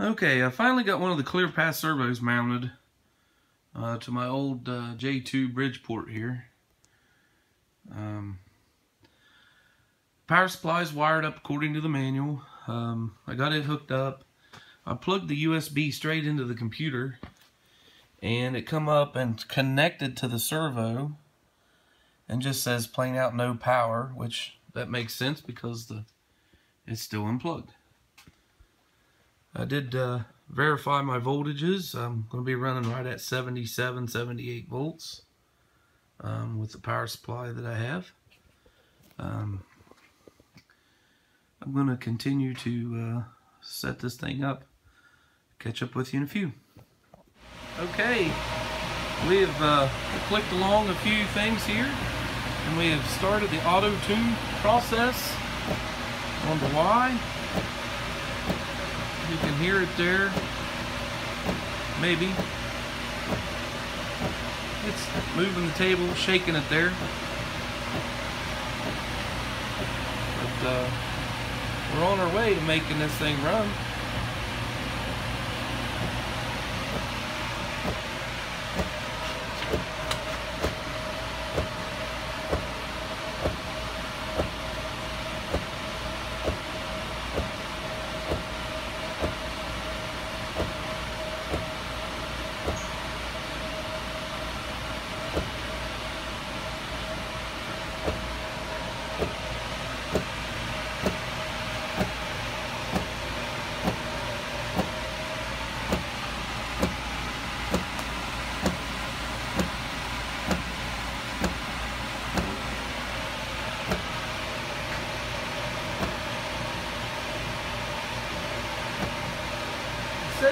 Okay, I finally got one of the clear ClearPath servos mounted uh, to my old uh, J2 Bridgeport here. Um, power supply is wired up according to the manual. Um, I got it hooked up. I plugged the USB straight into the computer and it come up and connected to the servo and just says plain out no power which that makes sense because the it's still unplugged. I did uh, verify my voltages. I'm going to be running right at 77, 78 volts um, with the power supply that I have. Um, I'm going to continue to uh, set this thing up. Catch up with you in a few. Okay, we have uh, clicked along a few things here and we have started the auto tune process on the Y. You can hear it there. Maybe. It's moving the table, shaking it there. But uh, we're on our way to making this thing run.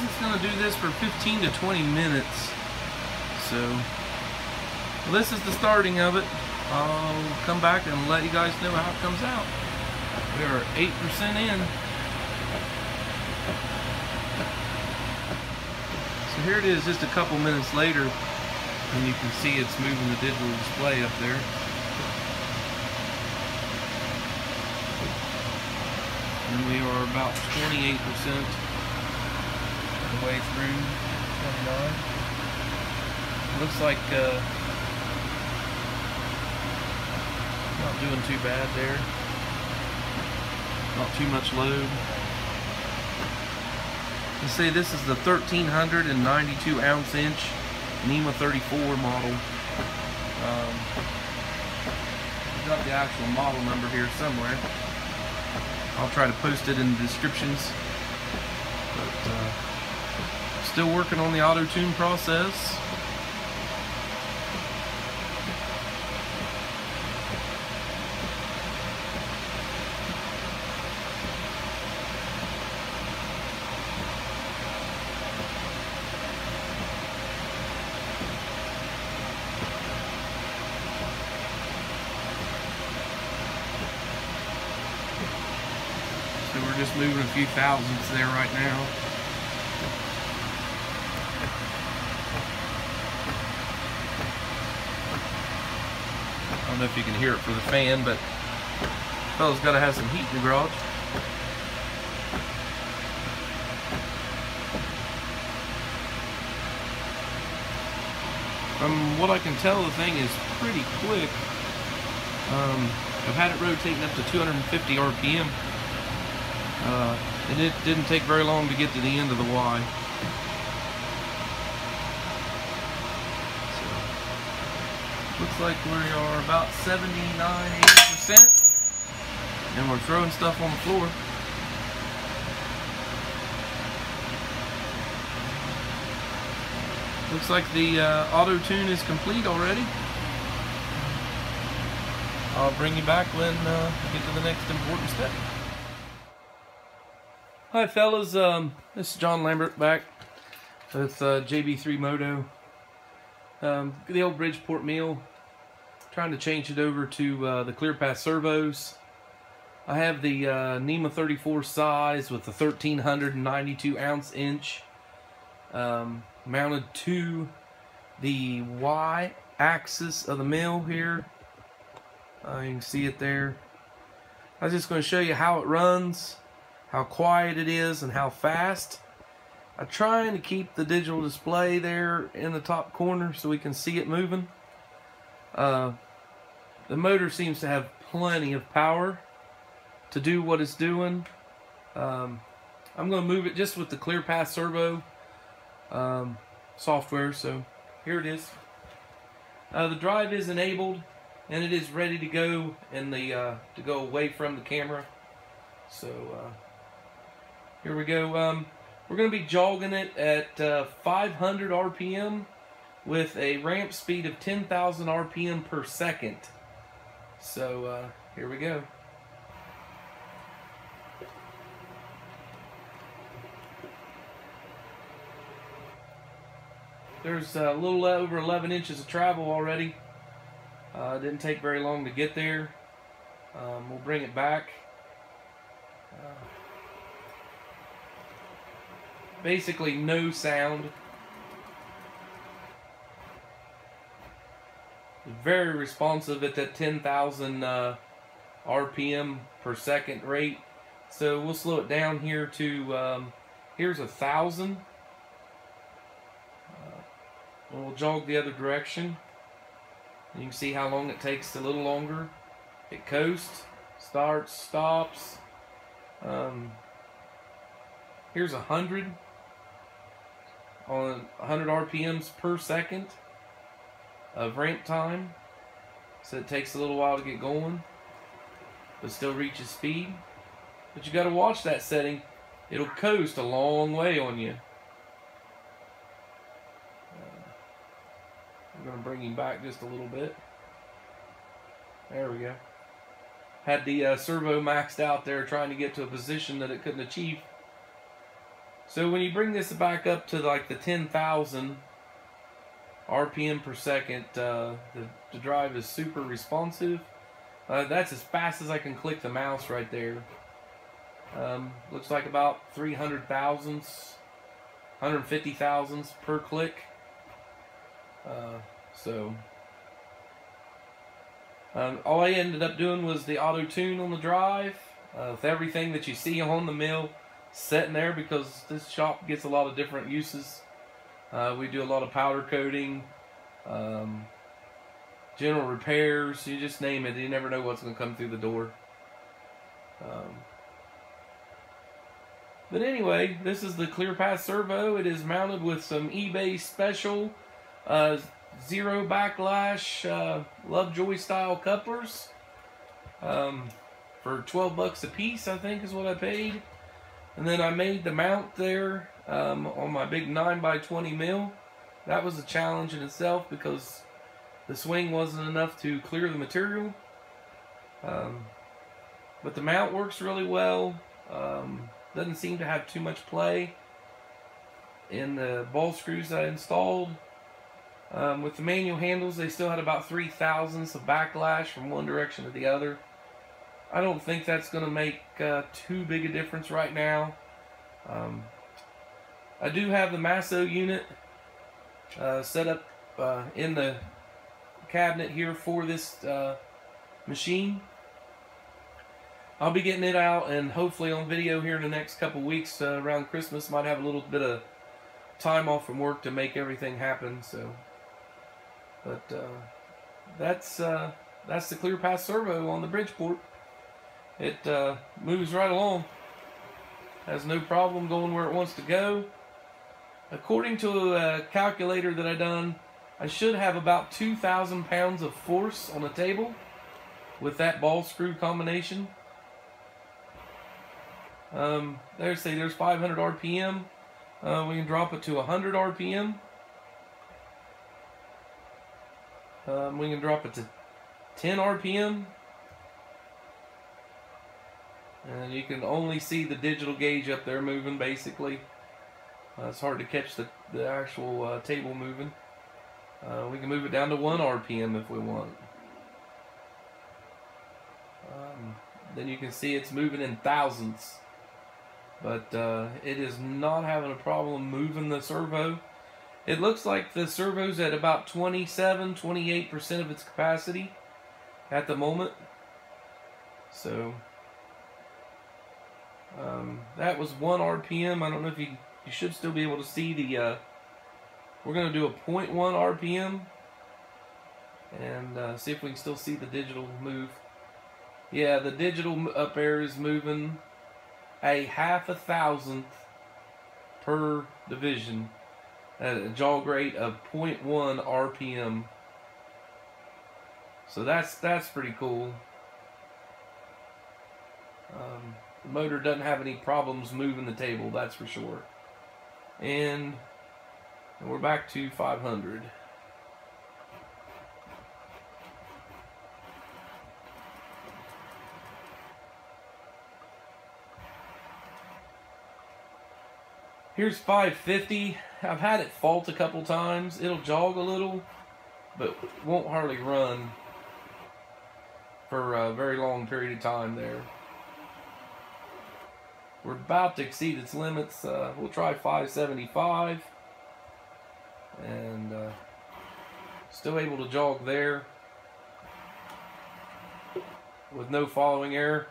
Says it's going to do this for 15 to 20 minutes. So, well, this is the starting of it. I'll come back and let you guys know how it comes out. We are 8% in. So here it is just a couple minutes later and you can see it's moving the digital display up there. And we are about 28% the way through 29. Looks like uh, not doing too bad there. Not too much load. You see, this is the 1392 ounce inch NEMA 34 model. Um, got the actual model number here somewhere. I'll try to post it in the descriptions. But uh, Still working on the auto tune process. So we're just moving a few thousandths there right now. Know if you can hear it for the fan, but fella's got to have some heat in the garage. From what I can tell, the thing is pretty quick. Um, I've had it rotating up to 250 RPM. Uh, and it didn't take very long to get to the end of the Y. Like we are about 79, 80%. And we're throwing stuff on the floor. Looks like the uh, auto tune is complete already. I'll bring you back when uh, we get to the next important step. Hi fellas, um, this is John Lambert back with uh, JB3 Moto. Um, the old Bridgeport mill trying to change it over to uh, the ClearPath servos. I have the uh, NEMA 34 size with the 1392 ounce inch um, mounted to the Y axis of the mill here. Uh, you can see it there. I was just going to show you how it runs, how quiet it is, and how fast. I'm trying to keep the digital display there in the top corner so we can see it moving. Uh, the motor seems to have plenty of power to do what it's doing. Um, I'm going to move it just with the ClearPath Servo um, software. So here it is. Uh, the drive is enabled and it is ready to go in the uh, to go away from the camera. So uh, here we go. Um, we're going to be jogging it at uh, 500 RPM with a ramp speed of 10,000 RPM per second. So uh, here we go. There's a little over 11 inches of travel already. Uh, didn't take very long to get there. Um, we'll bring it back. Uh, basically no sound. Very responsive at that 10,000 uh, RPM per second rate. So we'll slow it down here to, um, here's a thousand. Uh, we'll jog the other direction. You can see how long it takes a little longer. It coasts, starts, stops. Um, here's a hundred on 100 RPMs per second of ramp time. So it takes a little while to get going, but still reaches speed. But you got to watch that setting. It'll coast a long way on you. I'm going to bring him back just a little bit. There we go. Had the uh, servo maxed out there trying to get to a position that it couldn't achieve. So when you bring this back up to like the 10,000 RPM per second, uh, the, the drive is super responsive. Uh, that's as fast as I can click the mouse right there. Um, looks like about 300 thousandths, 150 thousandths per click. Uh, so um, all I ended up doing was the auto tune on the drive uh, with everything that you see on the mill sitting there because this shop gets a lot of different uses. Uh, we do a lot of powder coating, um, general repairs, you just name it. You never know what's going to come through the door. Um, but anyway, this is the ClearPath Servo. It is mounted with some eBay special uh, zero backlash uh, Lovejoy style couplers um, for 12 bucks a piece, I think is what I paid. And then I made the mount there um, on my big 9x20 mil. That was a challenge in itself because the swing wasn't enough to clear the material. Um, but the mount works really well. Um, doesn't seem to have too much play in the ball screws I installed. Um, with the manual handles, they still had about three thousandths of backlash from one direction to the other. I don't think that's going to make uh, too big a difference right now. Um, I do have the Masso unit uh, set up uh, in the cabinet here for this uh, machine. I'll be getting it out and hopefully on video here in the next couple weeks uh, around Christmas. Might have a little bit of time off from work to make everything happen. So but uh, that's uh, that's the ClearPath servo on the Bridgeport. It moves right along. Has no problem going where it wants to go. According to a calculator that I done, I should have about 2,000 pounds of force on the table with that ball screw combination. Um, there, say there's 500 RPM. Uh, we can drop it to 100 RPM. Um, we can drop it to 10 RPM. And you can only see the digital gauge up there moving basically. Uh, it's hard to catch the, the actual uh, table moving. Uh, we can move it down to 1 RPM if we want. Um, then you can see it's moving in thousandths. But uh, it is not having a problem moving the servo. It looks like the servo's at about 27, 28% of its capacity at the moment. So, um, that was 1 RPM. I don't know if you, you should still be able to see the, uh, we're going to do a 0.1 RPM and uh, see if we can still see the digital move. Yeah, the digital up there is moving a half a thousandth per division at a jog rate of 0.1 RPM. So that's that's pretty cool. Um, the motor doesn't have any problems moving the table, that's for sure. And, we're back to 500. Here's 550. I've had it fault a couple times. It'll jog a little, but won't hardly run for a very long period of time there. We're about to exceed its limits. Uh, we'll try 575. And uh, still able to jog there with no following error.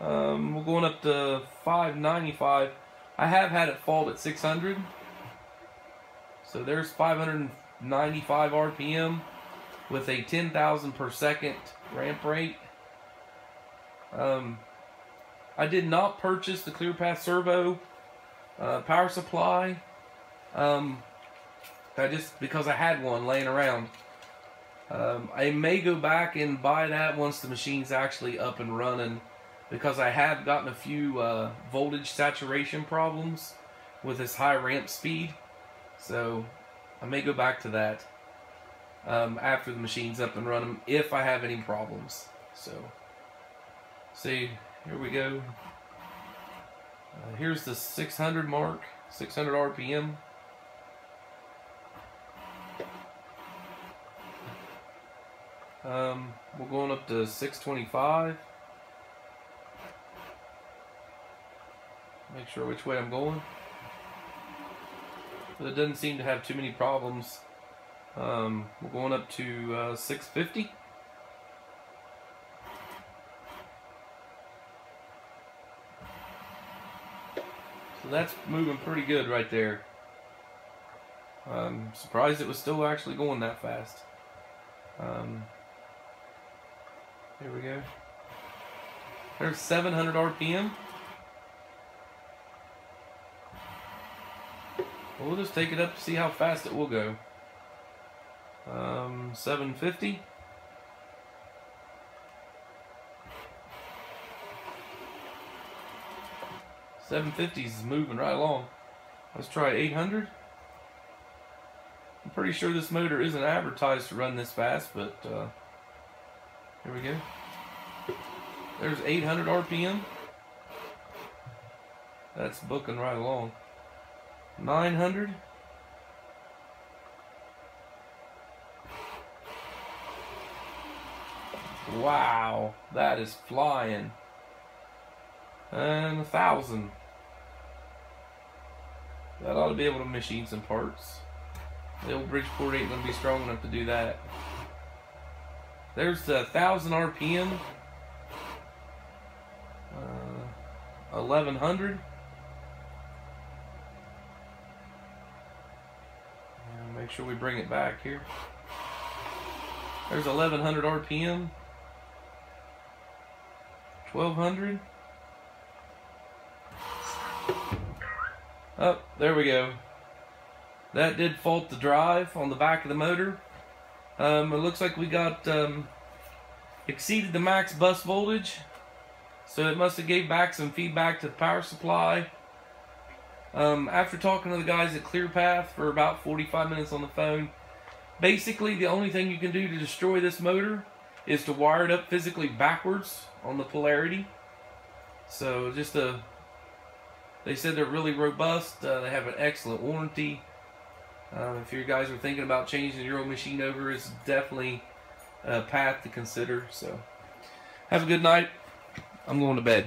Um, we're going up to 595. I have had it fault at 600. So there's 595 RPM with a 10,000 per second ramp rate. Um, I did not purchase the ClearPath Servo uh, power supply. Um, I just because I had one laying around. Um, I may go back and buy that once the machine's actually up and running because I have gotten a few uh, voltage saturation problems with this high ramp speed. So I may go back to that um, after the machine's up and running if I have any problems. So see, here we go. Uh, here's the 600 mark, 600 RPM. Um, we're going up to 625. Make sure which way I'm going. But it doesn't seem to have too many problems. Um, we're going up to uh, 650. So that's moving pretty good right there. I'm surprised it was still actually going that fast. Um, here we go. There's 700 RPM. We'll just take it up to see how fast it will go. Um, 750. Seven fifties is moving right along. Let's try 800. I'm pretty sure this motor isn't advertised to run this fast, but uh, here we go. There's 800 RPM. That's booking right along. 900. Wow, that is flying. And a thousand. That ought to be able to machine some parts. The old Bridgeport ain't gonna be strong enough to do that. There's a thousand RPM. Uh, 1100. Make sure we bring it back here. There's 1100 RPM. 1200. Oh, there we go. That did fault the drive on the back of the motor. Um, it looks like we got um, exceeded the max bus voltage. So it must have gave back some feedback to the power supply. Um, after talking to the guys at ClearPath for about 45 minutes on the phone, basically the only thing you can do to destroy this motor is to wire it up physically backwards on the polarity. So just a, they said they're really robust. Uh, they have an excellent warranty. Uh, if you guys are thinking about changing your old machine over, it's definitely a path to consider. So have a good night. I'm going to bed.